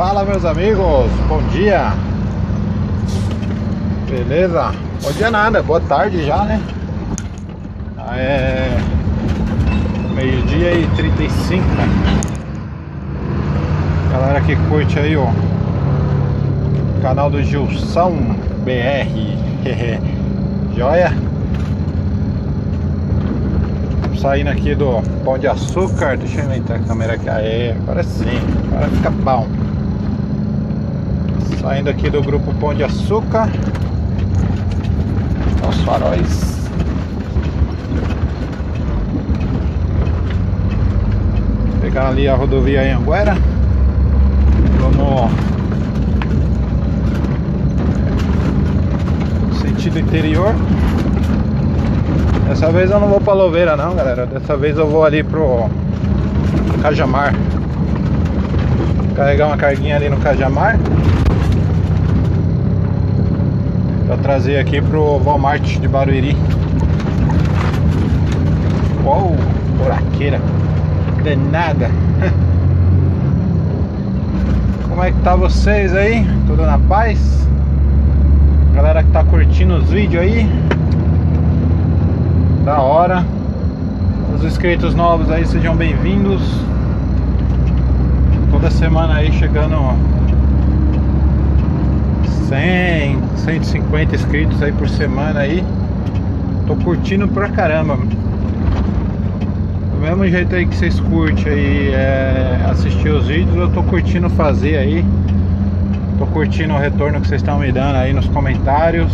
Fala meus amigos, bom dia. Beleza? Bom dia nada, boa tarde já né? É meio dia e 35 né? Galera que curte aí ó. Canal do Gilson BR Joia? Saindo aqui do Pão de Açúcar. Deixa eu inventar a câmera aqui. Aê, agora sim, agora fica bom Saindo aqui do grupo Pão de Açúcar. Os faróis. Pegar ali a rodovia Anguera. Vamos sentido interior. Dessa vez eu não vou pra Louveira não, galera. Dessa vez eu vou ali pro Cajamar. Carregar uma carguinha ali no Cajamar para trazer aqui pro Walmart de Barueri. Uou, buraqueira danada. Como é que tá vocês aí? Tudo na paz? Galera que tá curtindo os vídeos aí. Da hora. Os inscritos novos aí sejam bem-vindos. Toda semana aí chegando 100, 150 inscritos aí por semana aí. Tô curtindo pra caramba. Do mesmo jeito aí que vocês curtem aí é, assistir os vídeos, eu tô curtindo fazer aí. Tô curtindo o retorno que vocês estão me dando aí nos comentários.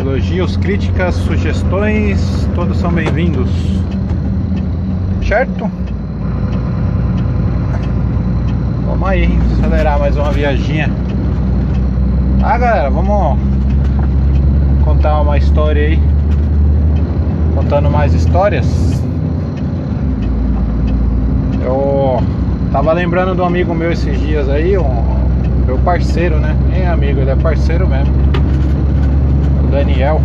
Elogios, críticas, sugestões, todos são bem-vindos. Certo? Vamos aí, acelerar mais uma viaginha. Ah galera, vamos contar uma história aí. Contando mais histórias. Eu tava lembrando de um amigo meu esses dias aí um, Meu parceiro, né? Nem amigo, ele é parceiro mesmo. O Daniel.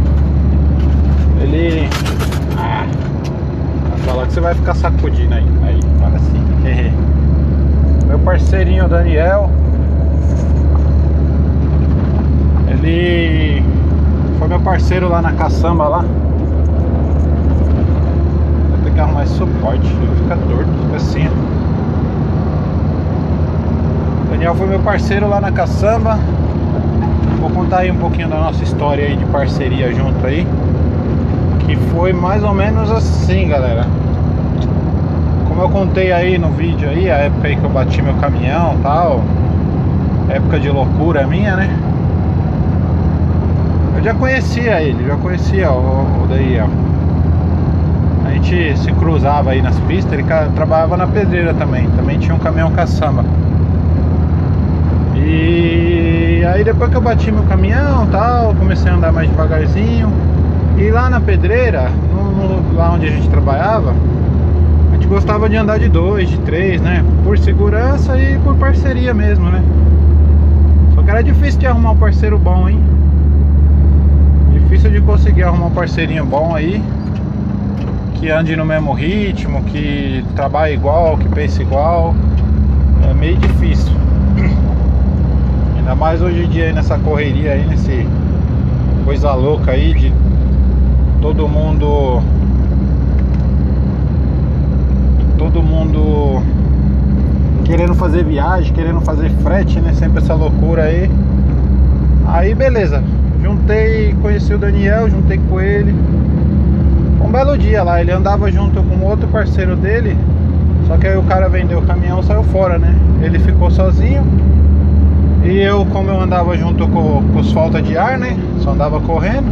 Ele ah, falar que você vai ficar sacudindo aí. Aí, fala assim. Meu parceirinho Daniel Ele foi meu parceiro lá na caçamba lá. Vou ter que arrumar esse suporte, fica torto, fica assim. Daniel foi meu parceiro lá na caçamba. Vou contar aí um pouquinho da nossa história aí de parceria junto aí. Que foi mais ou menos assim, galera. Como eu contei aí no vídeo aí, a época aí que eu bati meu caminhão tal. Época de loucura minha, né? Já conhecia ele, já conhecia o, o daí, ó. A gente se cruzava aí nas pistas, ele trabalhava na pedreira também, também tinha um caminhão caçamba. E aí depois que eu bati meu caminhão tal, comecei a andar mais devagarzinho. E lá na pedreira, no, no, lá onde a gente trabalhava, a gente gostava de andar de dois, de três, né? Por segurança e por parceria mesmo, né? Só que era difícil de arrumar um parceiro bom, hein? Difícil de conseguir arrumar um parceirinho bom aí que ande no mesmo ritmo, que trabalhe igual, que pense igual. É meio difícil. Ainda mais hoje em dia aí nessa correria aí, nesse coisa louca aí de todo mundo todo mundo querendo fazer viagem, querendo fazer frete, né? Sempre essa loucura aí. Aí beleza, Juntei, conheci o Daniel, juntei com ele. Um belo dia lá, ele andava junto com outro parceiro dele. Só que aí o cara vendeu o caminhão saiu fora, né? Ele ficou sozinho. E eu, como eu andava junto com, com os falta de ar, né? Só andava correndo.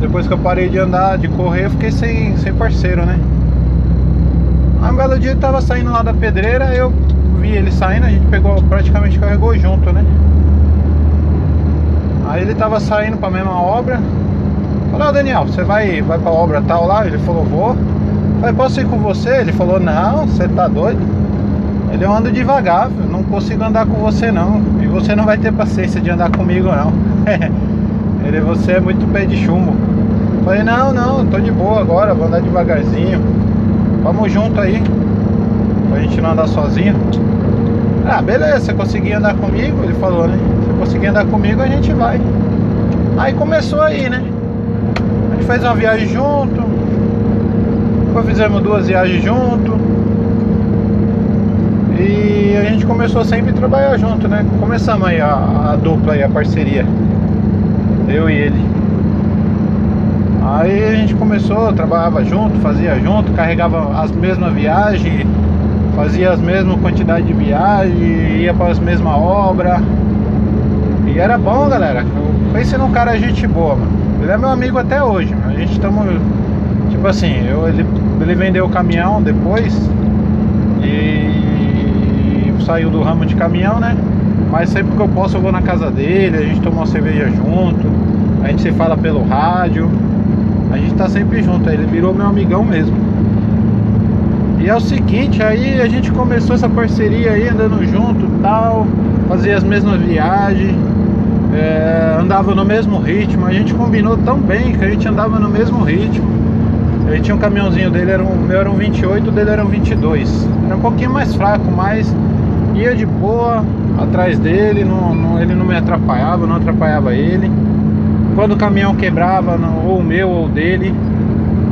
Depois que eu parei de andar, de correr, eu fiquei sem, sem parceiro, né? Um belo dia ele tava saindo lá da pedreira, eu vi ele saindo, a gente pegou, praticamente carregou junto, né? Aí ele tava saindo pra mesma obra. Falei, ó Daniel, você vai, vai pra obra tal lá? Ele falou, vou. Falei, posso ir com você? Ele falou, não, você tá doido? Ele eu ando devagar, não consigo andar com você não. E você não vai ter paciência de andar comigo não. ele, você é muito pé de chumbo. Falei, não, não, tô de boa agora, vou andar devagarzinho. Vamos junto aí. Pra gente não andar sozinho. Ah, beleza, você conseguir andar comigo? Ele falou, né? Se conseguir andar comigo, a gente vai. Aí começou aí, né? A gente fez uma viagem junto. Depois fizemos duas viagens junto. E a gente começou sempre a trabalhar junto, né? Começamos aí a, a dupla aí, a parceria. Eu e ele. Aí a gente começou, trabalhava junto, fazia junto, carregava as mesmas viagens, fazia as mesmas quantidades de viagem, ia para as mesmas obras. E era bom, galera. Eu pensei num cara gente boa, mano. Ele é meu amigo até hoje, mano. A gente estamos. Tipo assim, eu, ele, ele vendeu o caminhão depois e saiu do ramo de caminhão, né? Mas sempre que eu posso eu vou na casa dele, a gente toma uma cerveja junto, a gente se fala pelo rádio. A gente tá sempre junto, ele virou meu amigão mesmo. E é o seguinte, aí a gente começou essa parceria aí, andando junto tal, fazia as mesmas viagens, é, andava no mesmo ritmo, a gente combinou tão bem que a gente andava no mesmo ritmo. Ele tinha um caminhãozinho dele, era um, meu era um 28, o dele era um 22. Era um pouquinho mais fraco, mas ia de boa atrás dele, não, não, ele não me atrapalhava, não atrapalhava ele. Quando o caminhão quebrava, ou o meu ou o dele,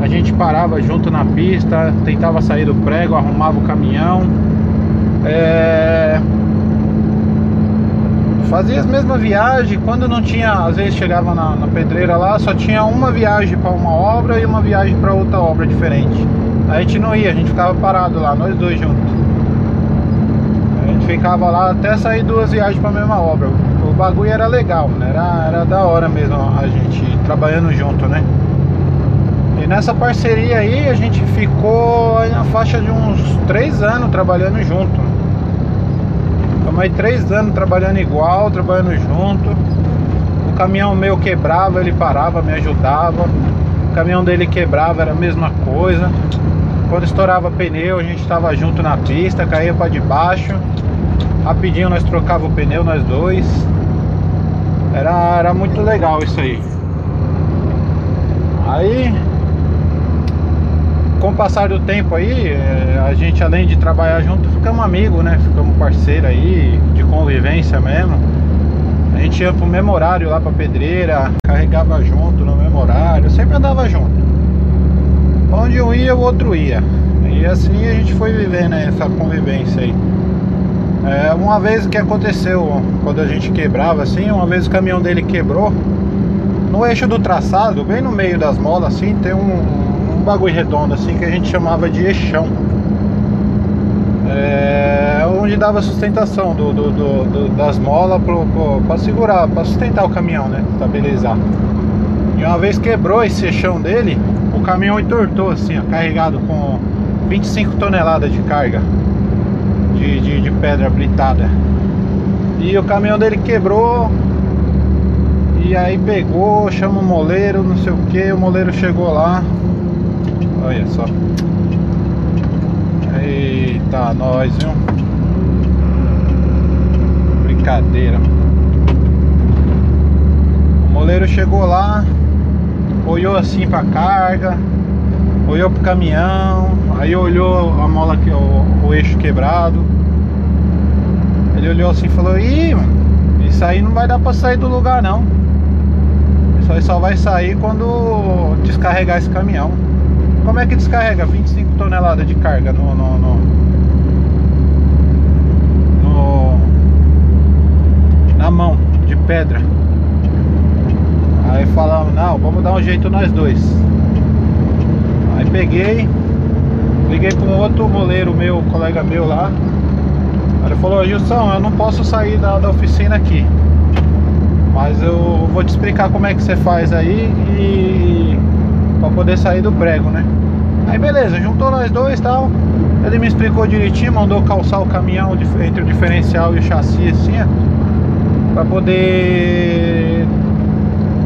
a gente parava junto na pista, tentava sair do prego, arrumava o caminhão. É... Fazia as mesmas viagens, quando não tinha, às vezes chegava na, na pedreira lá, só tinha uma viagem para uma obra e uma viagem para outra obra diferente. A gente não ia, a gente ficava parado lá, nós dois juntos. A gente ficava lá até sair duas viagens para a mesma obra bagulho era legal, né? Era, era da hora mesmo a gente trabalhando junto, né? E nessa parceria aí a gente ficou na faixa de uns três anos trabalhando junto. Estamos aí três anos trabalhando igual, trabalhando junto. O caminhão meu quebrava, ele parava, me ajudava. O caminhão dele quebrava, era a mesma coisa. Quando estourava pneu, a gente estava junto na pista, caía para debaixo. Rapidinho nós trocava o pneu, nós dois. Era, era muito legal isso aí. Aí, com o passar do tempo aí, é, a gente além de trabalhar junto, ficamos amigos, né? Ficamos parceiro aí, de convivência mesmo. A gente ia pro mesmo horário lá pra pedreira, carregava junto no mesmo horário, sempre andava junto. Onde um ia, o outro ia. E assim a gente foi vivendo né, essa convivência aí. É, uma vez que aconteceu, quando a gente quebrava assim, uma vez o caminhão dele quebrou, no eixo do traçado, bem no meio das molas assim, tem um, um bagulho redondo assim que a gente chamava de eixão. É, onde dava sustentação do, do, do, do das molas para segurar, para sustentar o caminhão, né? Estabilizar. E uma vez quebrou esse eixão dele, o caminhão entortou assim, ó, carregado com 25 toneladas de carga de, de, de pedra britada. E o caminhão dele quebrou. E aí pegou, chama o moleiro, não sei o que, o moleiro chegou lá. Olha só. Eita, nós, viu? Brincadeira. O moleiro chegou lá, olhou assim pra carga, olhou pro caminhão, aí olhou a mola que o, o eixo quebrado. Ele olhou assim e falou, ih, mano, isso aí não vai dar pra sair do lugar não. Isso aí só vai sair quando descarregar esse caminhão. Como é que descarrega 25 toneladas de carga no, no, no, na mão de pedra? Aí falamos, não, vamos dar um jeito nós dois. Aí peguei, liguei para um outro moleiro meu, colega meu lá. Ele falou, Gilson, eu não posso sair da, da oficina aqui. Mas eu vou te explicar como é que você faz aí e para poder sair do prego, né? Aí beleza, juntou nós dois e tal. Ele me explicou direitinho, mandou calçar o caminhão entre o diferencial e o chassi assim, ó, para poder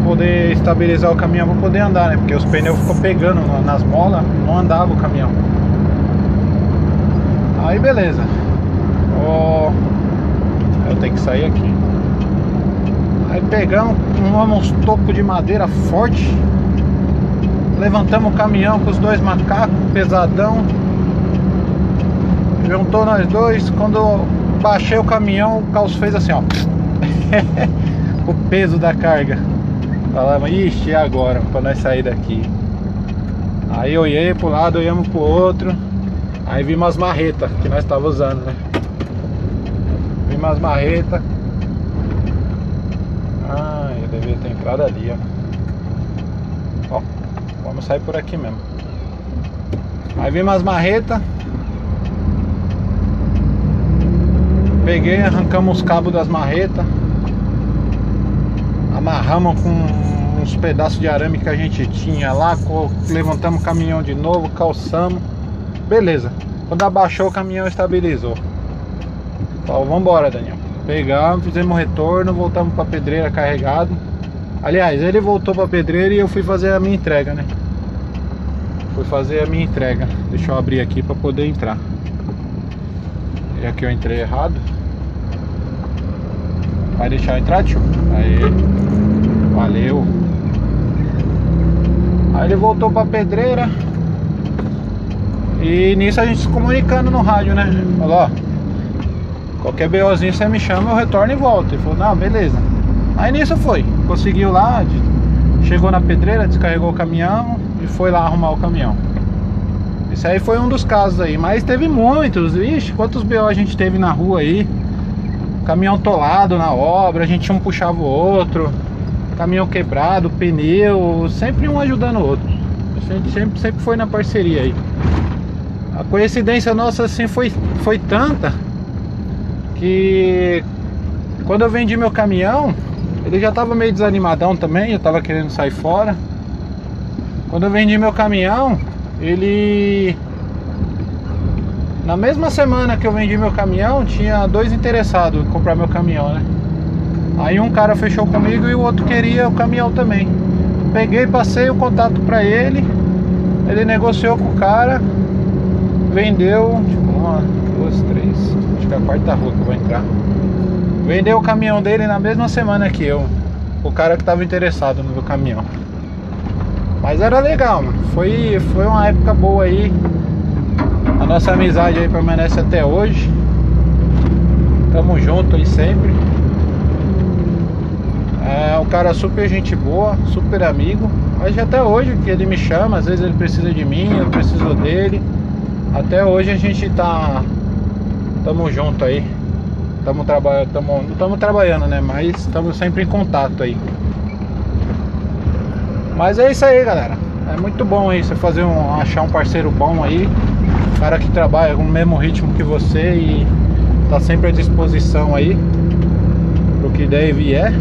poder estabilizar o caminhão para poder andar, né? Porque os pneus ficam pegando nas molas, não andava o caminhão. Aí beleza. Oh, eu tenho que sair aqui. Aí pegamos uns tocos de madeira forte. Levantamos o caminhão com os dois macacos, pesadão. Juntou nós dois. Quando baixei o caminhão, o caos fez assim, ó. o peso da carga. Falava, ixi, e agora? Pra nós sair daqui. Aí eu olhei pro lado, olhamos pro outro. Aí vi umas marretas que nós estava usando, né? Vi umas marretas. Ah, eu devia ter entrado ali, ó. Ó, vamos sair por aqui mesmo. Aí vi umas marretas. Peguei, arrancamos os cabos das marretas. Amarramos com uns pedaços de arame que a gente tinha lá. Levantamos o caminhão de novo, calçamos. Beleza. Quando abaixou o caminhão estabilizou. Falou, vambora Daniel. Pegamos, fizemos retorno, voltamos pra pedreira carregado. Aliás, ele voltou pra pedreira e eu fui fazer a minha entrega, né? Fui fazer a minha entrega. Deixa eu abrir aqui pra poder entrar. E aqui eu entrei errado. Vai deixar eu entrar, tio? Aí. Valeu. Aí ele voltou pra pedreira. E nisso a gente se comunicando no rádio, né? Falou, ó. Qualquer BOzinho você me chama, eu retorno e volto. Ele falou, não, beleza. Aí nisso foi. Conseguiu lá, chegou na pedreira, descarregou o caminhão e foi lá arrumar o caminhão. Isso aí foi um dos casos aí, mas teve muitos. Ixi, quantos BO a gente teve na rua aí? Caminhão tolado na obra, a gente um puxava o outro, caminhão quebrado, pneu, sempre um ajudando o outro. A gente sempre, sempre foi na parceria aí. A coincidência nossa assim foi, foi tanta que quando eu vendi meu caminhão, ele já estava meio desanimadão também, já estava querendo sair fora. Quando eu vendi meu caminhão, ele na mesma semana que eu vendi meu caminhão, tinha dois interessados em comprar meu caminhão, né? Aí um cara fechou comigo e o outro queria o caminhão também. Peguei, passei o contato para ele. Ele negociou com o cara, vendeu, tipo, uma, duas, três, acho que é a quarta rua que eu vou entrar. Vendeu o caminhão dele na mesma semana que eu. O cara que tava interessado no meu caminhão. Mas era legal, mano. Foi, foi uma época boa aí. A nossa amizade aí permanece até hoje. Tamo junto aí sempre. É um cara super gente boa, super amigo. Mas até hoje que ele me chama, às vezes ele precisa de mim, eu preciso dele. Até hoje a gente tá. Tamo junto aí. Tamo trabalhando. Tamo, estamos trabalhando, né? Mas estamos sempre em contato aí. Mas é isso aí, galera. É muito bom aí você fazer um, achar um parceiro bom aí cara que trabalha com o mesmo ritmo que você e tá sempre à disposição aí pro que der e vier.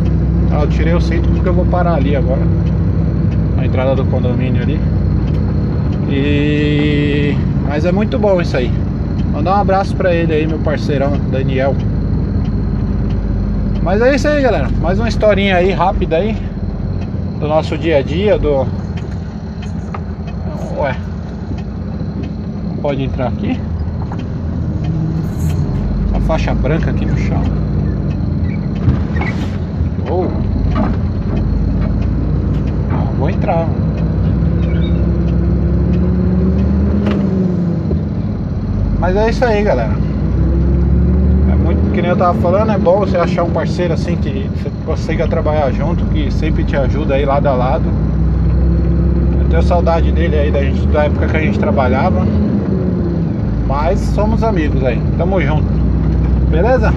Ah, eu tirei o cinto porque eu vou parar ali agora. Na entrada do condomínio ali. E mas é muito bom isso aí. Mandar um abraço pra ele aí, meu parceirão, Daniel. Mas é isso aí, galera. Mais uma historinha aí rápida aí do nosso dia a dia, do Ué, pode entrar aqui. A faixa branca aqui no chão. Oh. Ah, vou entrar. Mas é isso aí, galera. Que nem eu tava falando, é bom você achar um parceiro assim que você consiga trabalhar junto, que sempre te ajuda aí lado a lado. Eu tenho saudade dele aí da, gente, da época que a gente trabalhava. Mas somos amigos aí, tamo junto. Beleza?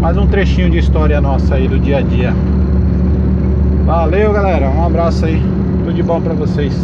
Mais um trechinho de história nossa aí do dia a dia. Valeu, galera. Um abraço aí. Tudo de bom pra vocês.